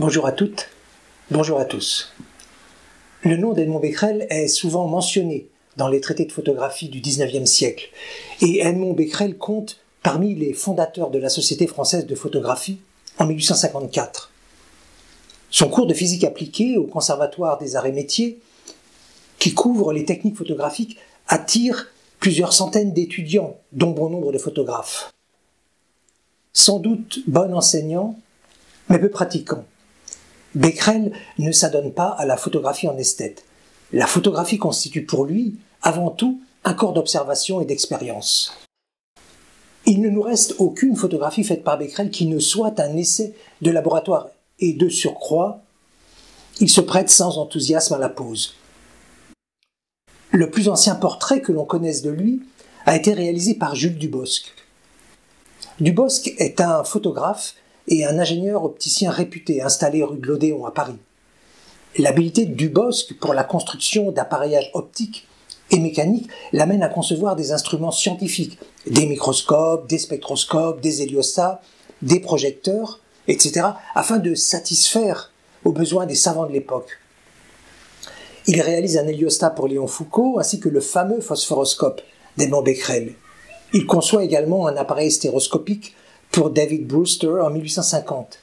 Bonjour à toutes, bonjour à tous. Le nom d'Edmond Becquerel est souvent mentionné dans les traités de photographie du XIXe siècle, et Edmond Becquerel compte parmi les fondateurs de la Société française de photographie en 1854. Son cours de physique appliquée au Conservatoire des arts et métiers, qui couvre les techniques photographiques, attire plusieurs centaines d'étudiants, dont bon nombre de photographes. Sans doute bon enseignant, mais peu pratiquant. Becquerel ne s'adonne pas à la photographie en esthète. La photographie constitue pour lui, avant tout, un corps d'observation et d'expérience. Il ne nous reste aucune photographie faite par Becquerel qui ne soit un essai de laboratoire et de surcroît, il se prête sans enthousiasme à la pose. Le plus ancien portrait que l'on connaisse de lui a été réalisé par Jules Dubosc. Dubosc est un photographe et un ingénieur opticien réputé installé rue de l'Odéon à Paris. L'habilité Dubosc pour la construction d'appareillages optiques et mécaniques l'amène à concevoir des instruments scientifiques, des microscopes, des spectroscopes, des héliostats, des projecteurs, etc., afin de satisfaire aux besoins des savants de l'époque. Il réalise un héliostat pour Léon Foucault ainsi que le fameux phosphoroscope d'Edmond Becquerel. Il conçoit également un appareil stéroscopique pour David Brewster en 1850.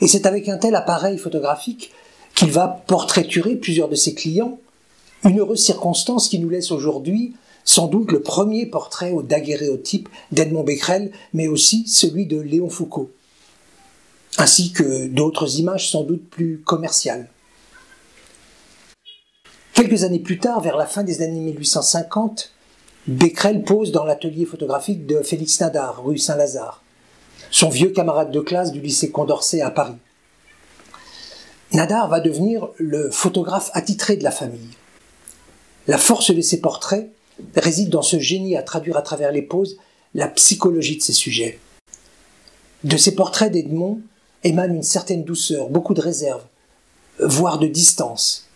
Et c'est avec un tel appareil photographique qu'il va portraiturer plusieurs de ses clients, une heureuse circonstance qui nous laisse aujourd'hui sans doute le premier portrait au daguerréotype d'Edmond Becquerel, mais aussi celui de Léon Foucault, ainsi que d'autres images sans doute plus commerciales. Quelques années plus tard, vers la fin des années 1850, Becquerel pose dans l'atelier photographique de Félix Nadar, rue Saint-Lazare son vieux camarade de classe du lycée Condorcet à Paris. Nadar va devenir le photographe attitré de la famille. La force de ses portraits réside dans ce génie à traduire à travers les poses la psychologie de ses sujets. De ces portraits d'Edmond émane une certaine douceur, beaucoup de réserve, voire de distance.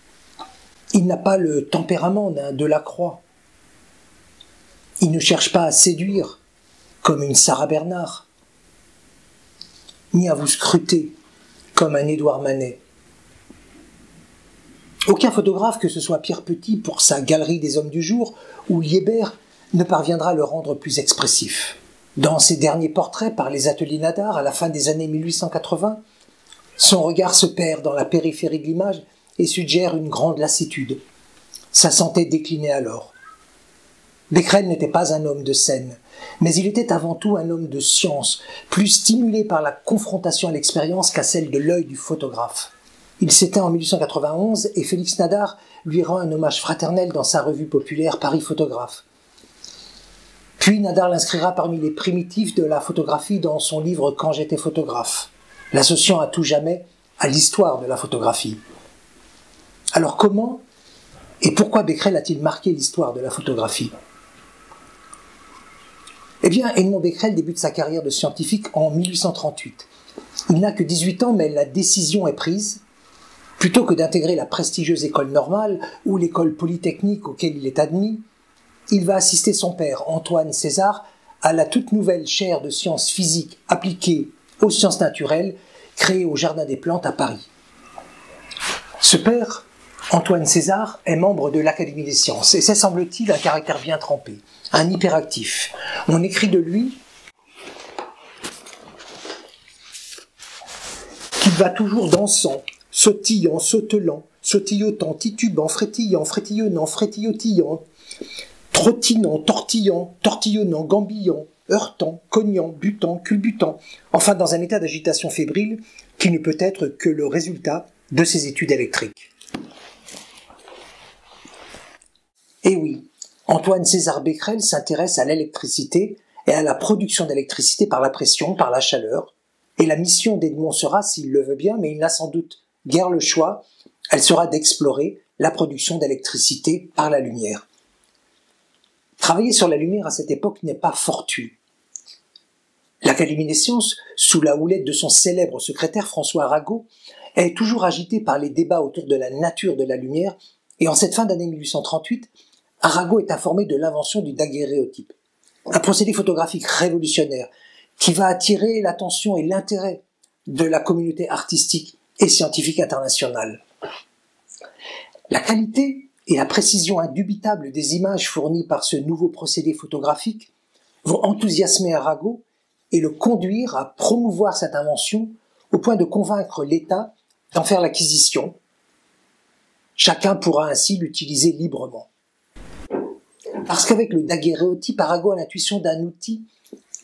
Il n'a pas le tempérament d'un Delacroix. Il ne cherche pas à séduire, comme une Sarah Bernard ni à vous scruter comme un Édouard Manet. Aucun photographe, que ce soit Pierre Petit pour sa Galerie des Hommes du Jour ou Liébert, ne parviendra à le rendre plus expressif. Dans ses derniers portraits par les ateliers Nadar à la fin des années 1880, son regard se perd dans la périphérie de l'image et suggère une grande lassitude. Sa santé déclinait alors. Becquerel n'était pas un homme de scène, mais il était avant tout un homme de science, plus stimulé par la confrontation à l'expérience qu'à celle de l'œil du photographe. Il s'éteint en 1891 et Félix Nadar lui rend un hommage fraternel dans sa revue populaire Paris Photographe. Puis Nadar l'inscrira parmi les primitifs de la photographie dans son livre Quand j'étais photographe, l'associant à tout jamais à l'histoire de la photographie. Alors comment et pourquoi Becquerel a-t-il marqué l'histoire de la photographie? Eh bien, Edmond Becquerel débute sa carrière de scientifique en 1838. Il n'a que 18 ans, mais la décision est prise. Plutôt que d'intégrer la prestigieuse école normale ou l'école polytechnique auquel il est admis, il va assister son père, Antoine César, à la toute nouvelle chaire de sciences physiques appliquées aux sciences naturelles créée au Jardin des Plantes à Paris. Ce père, Antoine César, est membre de l'Académie des sciences et c'est, semble-t-il, un caractère bien trempé un hyperactif. On écrit de lui qu'il va toujours dansant, sautillant, sautelant, sautillotant, titubant, frétillant, frétillonnant, frétillotillant, trottinant, tortillant, tortillonnant, gambillant, heurtant, cognant, butant, culbutant, enfin dans un état d'agitation fébrile qui ne peut être que le résultat de ses études électriques. Et oui, Antoine César Becquerel s'intéresse à l'électricité et à la production d'électricité par la pression, par la chaleur. Et la mission d'Edmond sera, s'il le veut bien, mais il n'a sans doute guère le choix, elle sera d'explorer la production d'électricité par la lumière. Travailler sur la lumière à cette époque n'est pas fortuit. L'Académie des sciences, sous la houlette de son célèbre secrétaire François Arago, est toujours agitée par les débats autour de la nature de la lumière, et en cette fin d'année 1838, Arago est informé de l'invention du daguerréotype, un procédé photographique révolutionnaire qui va attirer l'attention et l'intérêt de la communauté artistique et scientifique internationale. La qualité et la précision indubitable des images fournies par ce nouveau procédé photographique vont enthousiasmer Arago et le conduire à promouvoir cette invention au point de convaincre l'État d'en faire l'acquisition. Chacun pourra ainsi l'utiliser librement. Parce qu'avec le daguerréotype, Arago a l'intuition d'un outil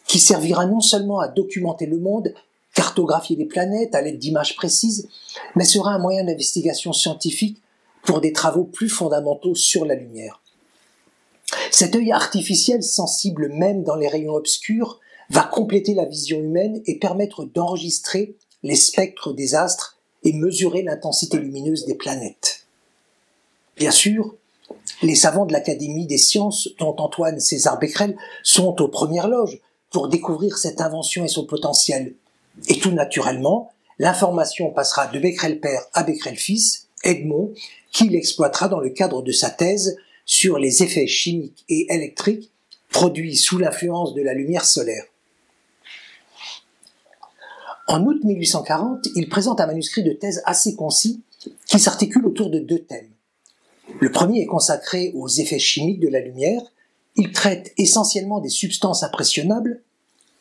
qui servira non seulement à documenter le monde, cartographier les planètes à l'aide d'images précises, mais sera un moyen d'investigation scientifique pour des travaux plus fondamentaux sur la lumière. Cet œil artificiel, sensible même dans les rayons obscurs, va compléter la vision humaine et permettre d'enregistrer les spectres des astres et mesurer l'intensité lumineuse des planètes. Bien sûr, les savants de l'Académie des sciences, dont Antoine César Becquerel, sont aux premières loges pour découvrir cette invention et son potentiel. Et tout naturellement, l'information passera de Becquerel père à Becquerel fils, Edmond, qui l'exploitera dans le cadre de sa thèse sur les effets chimiques et électriques produits sous l'influence de la lumière solaire. En août 1840, il présente un manuscrit de thèse assez concis qui s'articule autour de deux thèmes. Le premier est consacré aux effets chimiques de la lumière. Il traite essentiellement des substances impressionnables,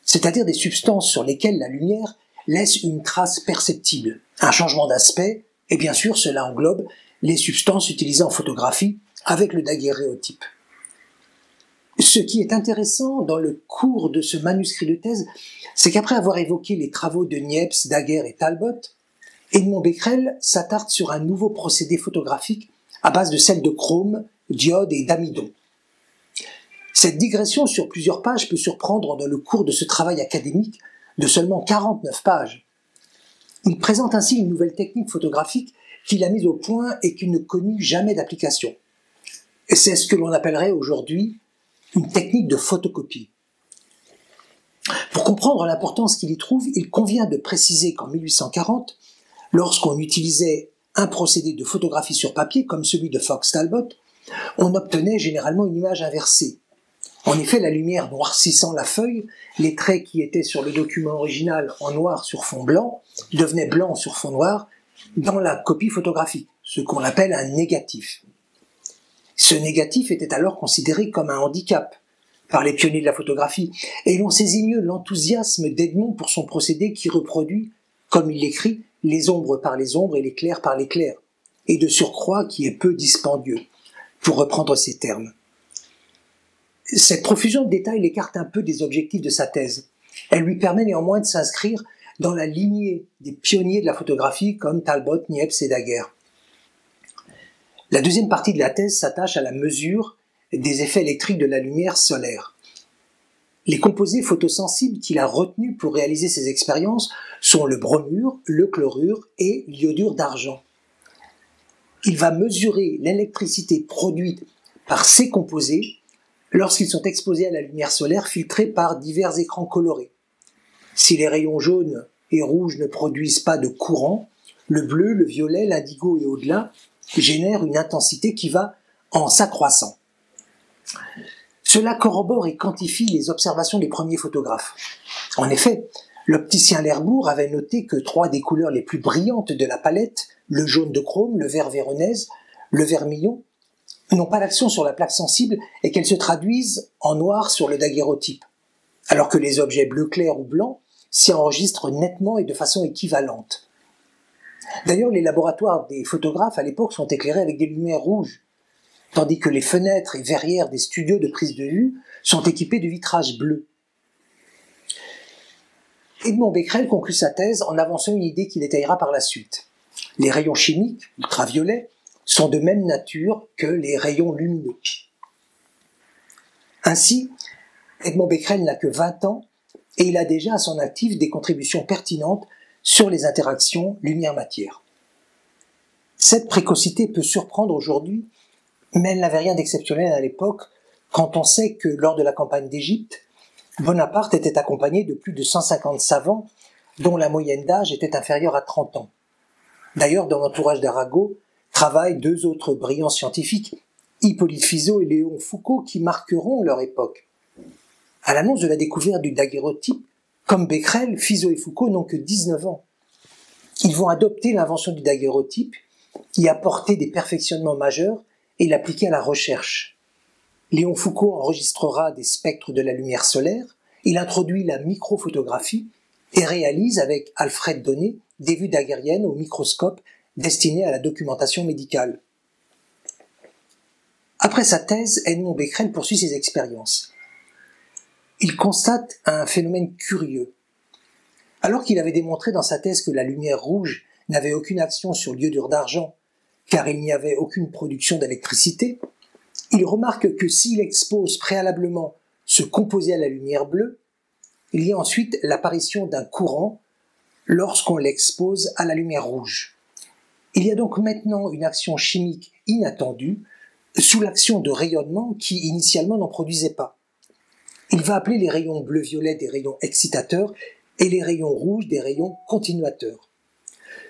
c'est-à-dire des substances sur lesquelles la lumière laisse une trace perceptible, un changement d'aspect, et bien sûr cela englobe les substances utilisées en photographie avec le daguerréotype. Ce qui est intéressant dans le cours de ce manuscrit de thèse, c'est qu'après avoir évoqué les travaux de Niepce, Daguerre et Talbot, Edmond Becquerel s'attarde sur un nouveau procédé photographique à base de sel de chrome, d'iode et d'amidon. Cette digression sur plusieurs pages peut surprendre dans le cours de ce travail académique de seulement 49 pages. Il présente ainsi une nouvelle technique photographique qu'il a mise au point et qui ne connut jamais d'application. C'est ce que l'on appellerait aujourd'hui une technique de photocopie. Pour comprendre l'importance qu'il y trouve, il convient de préciser qu'en 1840, lorsqu'on utilisait un procédé de photographie sur papier comme celui de Fox Talbot, on obtenait généralement une image inversée. En effet, la lumière noircissant la feuille, les traits qui étaient sur le document original en noir sur fond blanc devenaient blancs sur fond noir dans la copie photographique, ce qu'on appelle un négatif. Ce négatif était alors considéré comme un handicap par les pionniers de la photographie, et l'on saisit mieux l'enthousiasme d'Edmond pour son procédé qui reproduit, comme il l'écrit, les ombres par les ombres et les clairs par les clairs, et de surcroît qui est peu dispendieux, pour reprendre ces termes. Cette profusion de détails l'écarte un peu des objectifs de sa thèse. Elle lui permet néanmoins de s'inscrire dans la lignée des pionniers de la photographie comme Talbot, Niepce et Daguerre. La deuxième partie de la thèse s'attache à la mesure des effets électriques de la lumière solaire. Les composés photosensibles qu'il a retenus pour réaliser ces expériences sont le bromure, le chlorure et l'iodure d'argent. Il va mesurer l'électricité produite par ces composés lorsqu'ils sont exposés à la lumière solaire filtrée par divers écrans colorés. Si les rayons jaunes et rouges ne produisent pas de courant, le bleu, le violet, l'indigo et au-delà génère une intensité qui va en s'accroissant. Cela corrobore et quantifie les observations des premiers photographes. En effet, l'opticien Lerbourg avait noté que trois des couleurs les plus brillantes de la palette, le jaune de chrome, le vert véronèse, le vermillon, n'ont pas d'action sur la plaque sensible et qu'elles se traduisent en noir sur le daguerreotype, alors que les objets bleu clair ou blanc s'y enregistrent nettement et de façon équivalente. D'ailleurs, les laboratoires des photographes à l'époque sont éclairés avec des lumières rouges, tandis que les fenêtres et verrières des studios de prise de vue sont équipés de vitrages bleus. Edmond Becquerel conclut sa thèse en avançant une idée qui détaillera par la suite. Les rayons chimiques, ultraviolets, sont de même nature que les rayons lumineux. Ainsi, Edmond Becquerel n'a que 20 ans et il a déjà à son actif des contributions pertinentes sur les interactions lumière-matière. Cette précocité peut surprendre aujourd'hui, mais elle n'avait rien d'exceptionnel à l'époque quand on sait que lors de la campagne d'Égypte, Bonaparte était accompagné de plus de 150 savants dont la moyenne d'âge était inférieure à 30 ans. D'ailleurs, dans l'entourage d'Arago travaillent deux autres brillants scientifiques, Hippolyte Fizeau et Léon Foucault, qui marqueront leur époque. À l'annonce de la découverte du daguerreotype, comme Becquerel, Fizeau et Foucault n'ont que 19 ans. ils vont adopter l'invention du daguerreotype, y apporter des perfectionnements majeurs et l'appliquer à la recherche. Léon Foucault enregistrera des spectres de la lumière solaire, il introduit la microphotographie et réalise avec Alfred Donné des vues daguerriennes au microscope destinées à la documentation médicale. Après sa thèse, Edmond Becquerel poursuit ses expériences. Il constate un phénomène curieux. Alors qu'il avait démontré dans sa thèse que la lumière rouge n'avait aucune action sur l'iodure d'argent, car il n'y avait aucune production d'électricité, il remarque que s'il expose préalablement ce composé à la lumière bleue, il y a ensuite l'apparition d'un courant lorsqu'on l'expose à la lumière rouge. Il y a donc maintenant une action chimique inattendue sous l'action de rayonnement qui initialement n'en produisait pas. Il va appeler les rayons bleu-violet des rayons excitateurs et les rayons rouges des rayons continuateurs.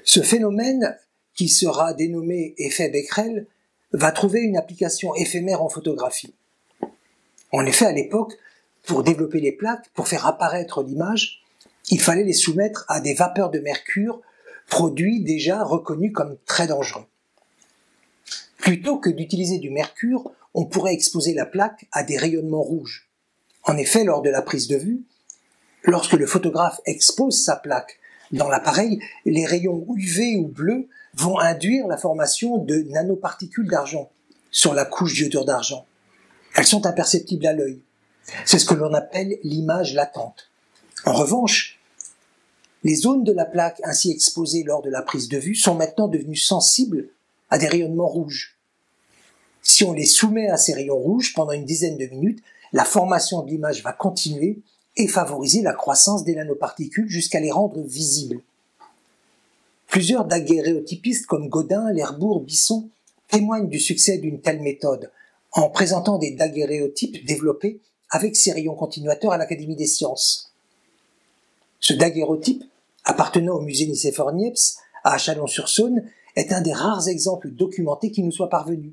Ce phénomène, qui sera dénommé effet Becquerel, va trouver une application éphémère en photographie. En effet, à l'époque, pour développer les plaques, pour faire apparaître l'image, il fallait les soumettre à des vapeurs de mercure, produits déjà reconnus comme très dangereux. Plutôt que d'utiliser du mercure, on pourrait exposer la plaque à des rayonnements rouges. En effet, lors de la prise de vue, lorsque le photographe expose sa plaque dans l'appareil, les rayons UV ou bleus vont induire la formation de nanoparticules d'argent sur la couche d'iodure d'argent. Elles sont imperceptibles à l'œil. C'est ce que l'on appelle l'image latente. En revanche, les zones de la plaque ainsi exposées lors de la prise de vue sont maintenant devenues sensibles à des rayonnements rouges. Si on les soumet à ces rayons rouges pendant une dizaine de minutes, la formation de l'image va continuer et favoriser la croissance des nanoparticules jusqu'à les rendre visibles. Plusieurs daguerréotypistes comme Godin, Lerbourg, Bisson témoignent du succès d'une telle méthode en présentant des daguerréotypes développés avec ces rayons continuateurs à l'Académie des sciences. Ce daguerreotype, appartenant au musée Nicéphore Niepce à Chalon-sur-Saône, est un des rares exemples documentés qui nous soit parvenu.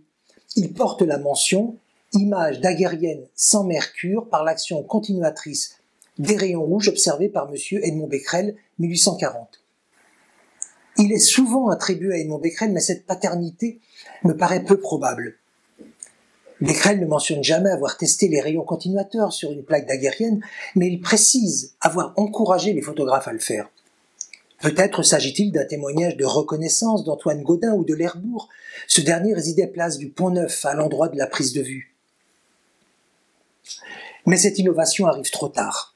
Il porte la mention image daguerrienne sans mercure par l'action continuatrice des rayons rouges observés par M. Edmond Becquerel 1840. Il est souvent attribué à Edmond Becquerel, mais cette paternité me paraît peu probable. Becquerel ne mentionne jamais avoir testé les rayons continuateurs sur une plaque daguerrienne, mais il précise avoir encouragé les photographes à le faire. Peut-être s'agit-il d'un témoignage de reconnaissance d'Antoine Gaudin ou de l'Herbourg. Ce dernier résidait place du Pont-Neuf, à l'endroit de la prise de vue. Mais cette innovation arrive trop tard,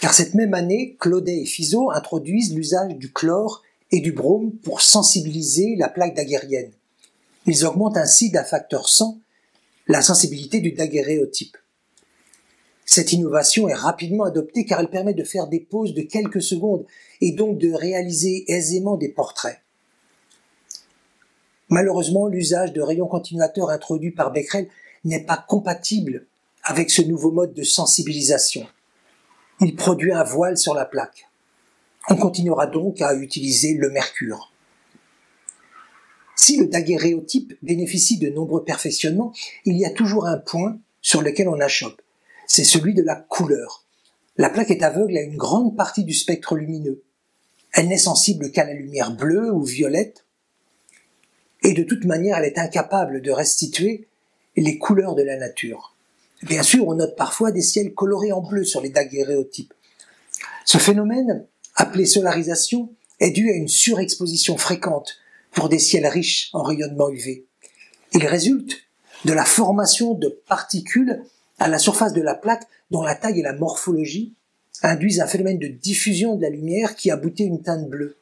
car cette même année, Claudet et Fizeau introduisent l'usage du chlore et du brome pour sensibiliser la plaque daguerrienne. Ils augmentent ainsi d'un facteur 100 la sensibilité du daguerréotype. Cette innovation est rapidement adoptée car elle permet de faire des poses de quelques secondes et donc de réaliser aisément des portraits. Malheureusement, l'usage de rayons continuateurs introduit par Becquerel n'est pas compatible avec ce nouveau mode de sensibilisation. Il produit un voile sur la plaque. On continuera donc à utiliser le mercure. Si le daguerréotype bénéficie de nombreux perfectionnements, il y a toujours un point sur lequel on achoppe. C'est celui de la couleur. La plaque est aveugle à une grande partie du spectre lumineux. Elle n'est sensible qu'à la lumière bleue ou violette. Et de toute manière, elle est incapable de restituer les couleurs de la nature. Bien sûr, on note parfois des ciels colorés en bleu sur les daguerréotypes. Ce phénomène appelé solarisation, est due à une surexposition fréquente pour des ciels riches en rayonnement UV. Il résulte de la formation de particules à la surface de la plaque dont la taille et la morphologie induisent un phénomène de diffusion de la lumière qui aboutit à une teinte bleue.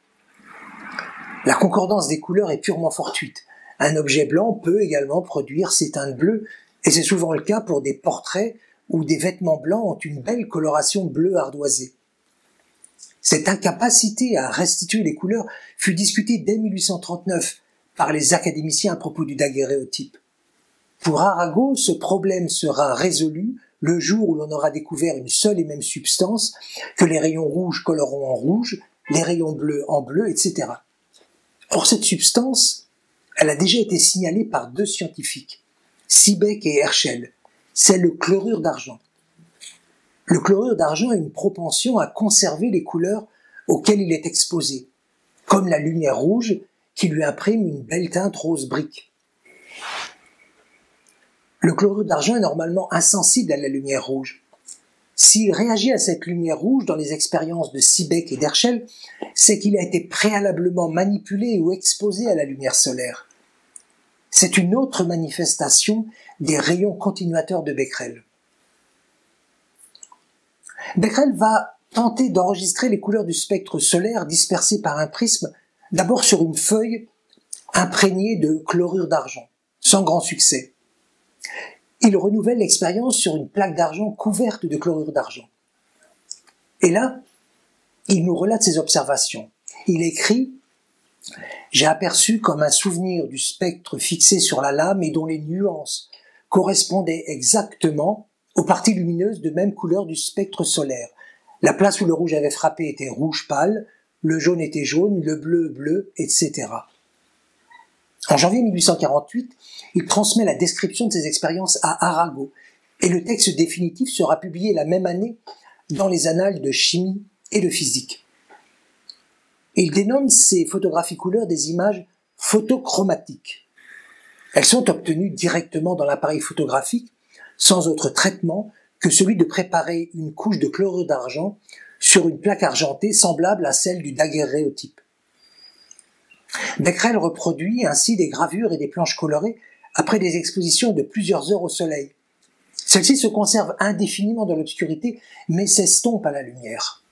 La concordance des couleurs est purement fortuite. Un objet blanc peut également produire ces teintes bleues, et c'est souvent le cas pour des portraits où des vêtements blancs ont une belle coloration bleue ardoisée. Cette incapacité à restituer les couleurs fut discutée dès 1839 par les académiciens à propos du daguerréotype. Pour Arago, ce problème sera résolu le jour où l'on aura découvert une seule et même substance, que les rayons rouges coloreront en rouge, les rayons bleus en bleu, etc. Or, cette substance, elle a déjà été signalée par deux scientifiques, Siebeck et Herschel. C'est le chlorure d'argent. Le chlorure d'argent a une propension à conserver les couleurs auxquelles il est exposé. comme la lumière rouge qui lui imprime une belle teinte rose brique. Le chlorure d'argent est normalement insensible à la lumière rouge. S'il réagit à cette lumière rouge dans les expériences de Siebeck et d'Herschel, c'est qu'il a été préalablement manipulé ou exposé à la lumière solaire. C'est une autre manifestation des rayons continuateurs de Becquerel. Becquerel va tenter d'enregistrer les couleurs du spectre solaire dispersées par un prisme, d'abord sur une feuille imprégnée de chlorure d'argent, sans grand succès. Il renouvelle l'expérience sur une plaque d'argent couverte de chlorure d'argent. Et là, il nous relate ses observations. Il écrit J'ai aperçu comme un souvenir du spectre fixé sur la lame et dont les nuances correspondaient exactement aux parties lumineuses de même couleur du spectre solaire. La place où le rouge avait frappé était rouge pâle, le jaune était jaune, le bleu bleu, etc. En janvier 1848, il transmet la description de ses expériences à Arago, et le texte définitif sera publié la même année dans les annales de chimie et de physique. il dénomme ces photographies couleurs des images photochromatiques. Elles sont obtenues directement dans l'appareil photographique sans autre traitement que celui de préparer une couche de chlorure d'argent sur une plaque argentée semblable à celle du daguerréotype. Becquerel reproduit ainsi des gravures et des planches colorées après des expositions de plusieurs heures au soleil. Celles-ci se conservent indéfiniment dans l'obscurité, mais s'estompent à la lumière.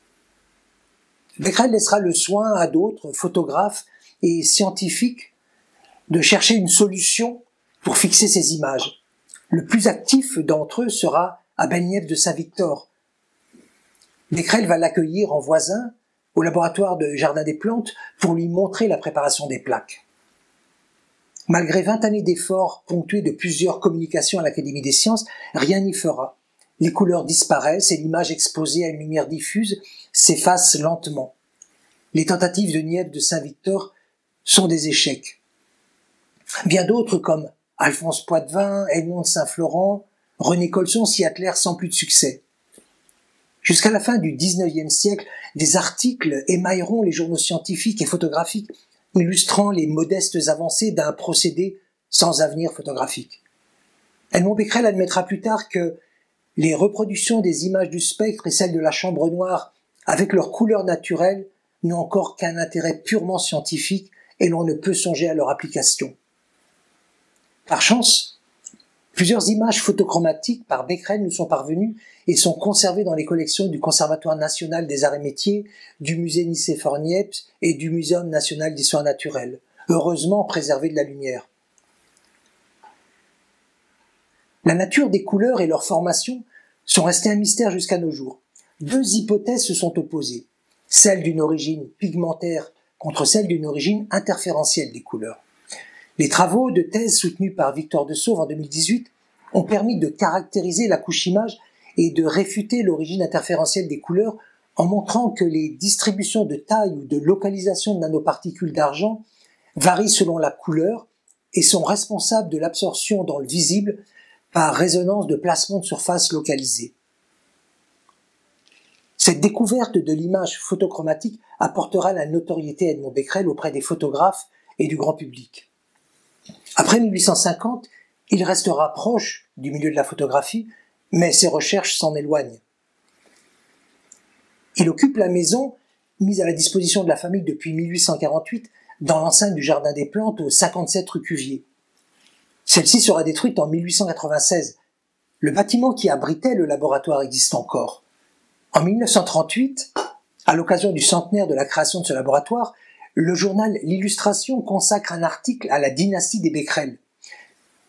Becquerel laissera le soin à d'autres photographes et scientifiques de chercher une solution pour fixer ces images. Le plus actif d'entre eux sera Abeniev de Saint-Victor. Becquerel va l'accueillir en voisin au laboratoire de Jardin des Plantes pour lui montrer la préparation des plaques. Malgré vingt années d'efforts ponctués de plusieurs communications à l'Académie des sciences, rien n'y fera. Les couleurs disparaissent et l'image exposée à une lumière diffuse s'efface lentement. Les tentatives de Nièvre de Saint-Victor sont des échecs. Bien d'autres comme Alphonse Poitvin, Edmond Saint-Florent, René Colson s'y attelèrent sans plus de succès. Jusqu'à la fin du XIXe siècle, des articles émailleront les journaux scientifiques et photographiques, illustrant les modestes avancées d'un procédé sans avenir photographique. Edmond Becquerel admettra plus tard que les reproductions des images du spectre et celles de la chambre noire, avec leur couleur naturelle, n'ont encore qu'un intérêt purement scientifique et l'on ne peut songer à leur application. Par chance, plusieurs images photochromatiques par Becquerel nous sont parvenues et sont conservées dans les collections du Conservatoire national des arts et métiers, du musée Nicéphore Niepce et du Muséum national d'histoire naturelle, heureusement préservées de la lumière. La nature des couleurs et leur formation sont restées un mystère jusqu'à nos jours. Deux hypothèses se sont opposées, celle d'une origine pigmentaire contre celle d'une origine interférentielle des couleurs. Les travaux de thèse soutenus par Victor de Sauve en 2018 ont permis de caractériser la couche image et de réfuter l'origine interférentielle des couleurs en montrant que les distributions de taille ou de localisation de nanoparticules d'argent varient selon la couleur et sont responsables de l'absorption dans le visible par résonance de placement de surface localisée. Cette découverte de l'image photochromatique apportera la notoriété à Edmond Becquerel auprès des photographes et du grand public. Après 1850, il restera proche du milieu de la photographie, mais ses recherches s'en éloignent. Il occupe la maison mise à la disposition de la famille depuis 1848 dans l'enceinte du Jardin des Plantes au 57 rue Cuvier. Celle-ci sera détruite en 1896. Le bâtiment qui abritait le laboratoire existe encore. En 1938, à l'occasion du centenaire de la création de ce laboratoire, le journal L'Illustration consacre un article à la dynastie des Becquerel.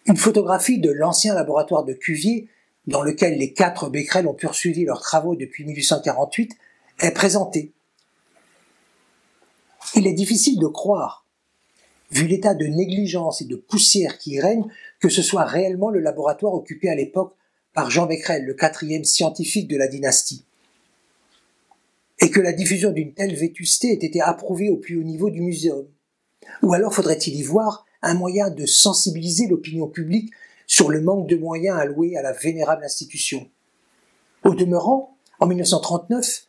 Une photographie de l'ancien laboratoire de Cuvier, dans lequel les quatre Becquerel ont poursuivi leurs travaux depuis 1848, est présentée. Il est difficile de croire, vu l'état de négligence et de poussière qui y règne, que ce soit réellement le laboratoire occupé à l'époque par Jean Becquerel, le quatrième scientifique de la dynastie et que la diffusion d'une telle vétusté ait été approuvée au plus haut niveau du muséum. Ou alors faudrait-il y voir un moyen de sensibiliser l'opinion publique sur le manque de moyens alloués à la vénérable institution? Au demeurant, en 1939,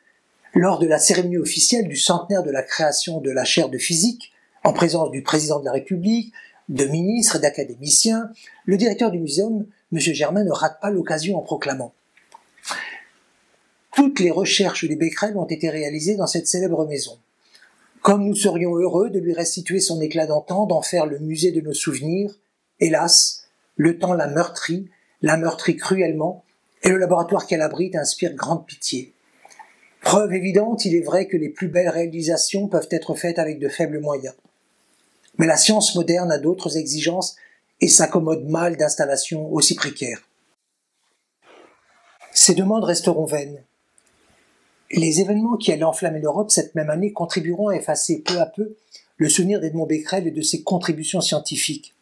Lors de la cérémonie officielle du centenaire de la création de la chaire de physique, en présence du président de la République, de ministres et d'académiciens, le directeur du muséum, M. Germain, ne rate pas l'occasion en proclamant Toutes les recherches des Becquerel ont été réalisées dans cette célèbre maison. Comme nous serions heureux de lui restituer son éclat d'antan, d'en faire le musée de nos souvenirs, hélas, le temps l'a meurtri, l'a meurtri cruellement, et le laboratoire qu'elle abrite inspire grande pitié. Preuve évidente, il est vrai que les plus belles réalisations peuvent être faites avec de faibles moyens. Mais la science moderne a d'autres exigences et s'accommode mal d'installations aussi précaires. Ces demandes resteront vaines. Les événements qui allaient enflammer l'Europe cette même année contribueront à effacer peu à peu le souvenir d'Edmond Becquerel et de ses contributions scientifiques.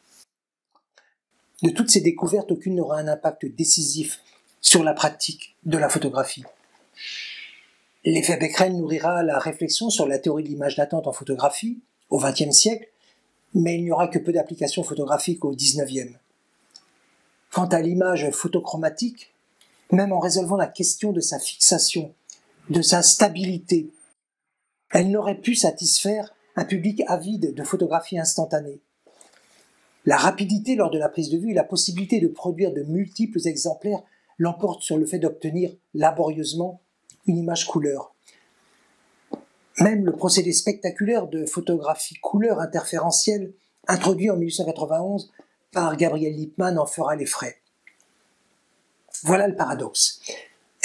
De toutes ces découvertes, aucune n'aura un impact décisif sur la pratique de la photographie. L'effet Becquerel nourrira la réflexion sur la théorie de l'image latente en photographie au XXe siècle, mais il n'y aura que peu d'applications photographiques au XIXe. Quant à l'image photochromatique, même en résolvant la question de sa fixation, de sa stabilité, elle n'aurait pu satisfaire un public avide de photographies instantanées. La rapidité lors de la prise de vue et la possibilité de produire de multiples exemplaires l'emportent sur le fait d'obtenir laborieusement une image couleur. Même le procédé spectaculaire de photographie couleur interférentielle, introduit en 1891 par Gabriel Lippmann, en fera les frais. Voilà le paradoxe.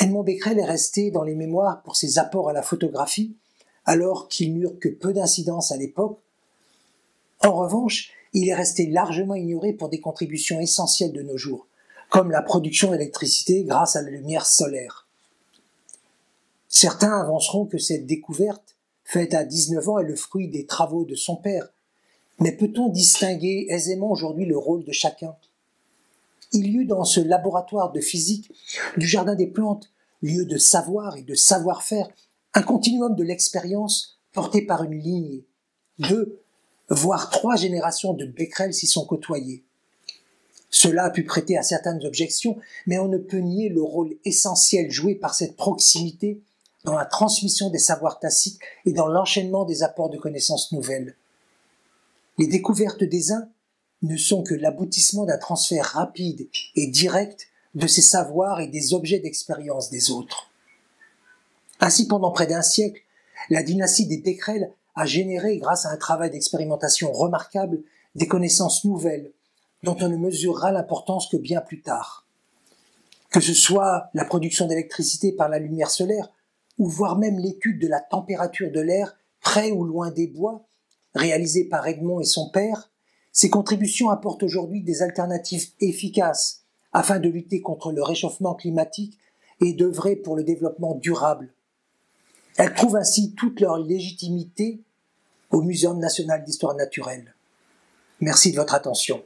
Edmond Becquerel est resté dans les mémoires pour ses apports à la photographie, alors qu'il n'eurent que peu d'incidence à l'époque. En revanche, il est resté largement ignoré pour des contributions essentielles de nos jours, comme la production d'électricité grâce à la lumière solaire. Certains avanceront que cette découverte faite à 19 ans est le fruit des travaux de son père. Mais peut-on distinguer aisément aujourd'hui le rôle de chacun? Il y eut dans ce laboratoire de physique du Jardin des Plantes, lieu de savoir et de savoir-faire, un continuum de l'expérience porté par une lignée. Deux, voire trois générations de Becquerel s'y sont côtoyées. Cela a pu prêter à certaines objections, mais on ne peut nier le rôle essentiel joué par cette proximité dans la transmission des savoirs tacites et dans l'enchaînement des apports de connaissances nouvelles. Les découvertes des uns ne sont que l'aboutissement d'un transfert rapide et direct de ces savoirs et des objets d'expérience des autres. Ainsi, pendant près d'un siècle, la dynastie des Becquerel a généré, grâce à un travail d'expérimentation remarquable, des connaissances nouvelles dont on ne mesurera l'importance que bien plus tard. Que ce soit la production d'électricité par la lumière solaire ou voire même l'étude de la température de l'air près ou loin des bois, réalisée par Edmond et son père, ces contributions apportent aujourd'hui des alternatives efficaces afin de lutter contre le réchauffement climatique et d'œuvrer pour le développement durable. Elles trouvent ainsi toute leur légitimité au Muséum national d'histoire naturelle. Merci de votre attention.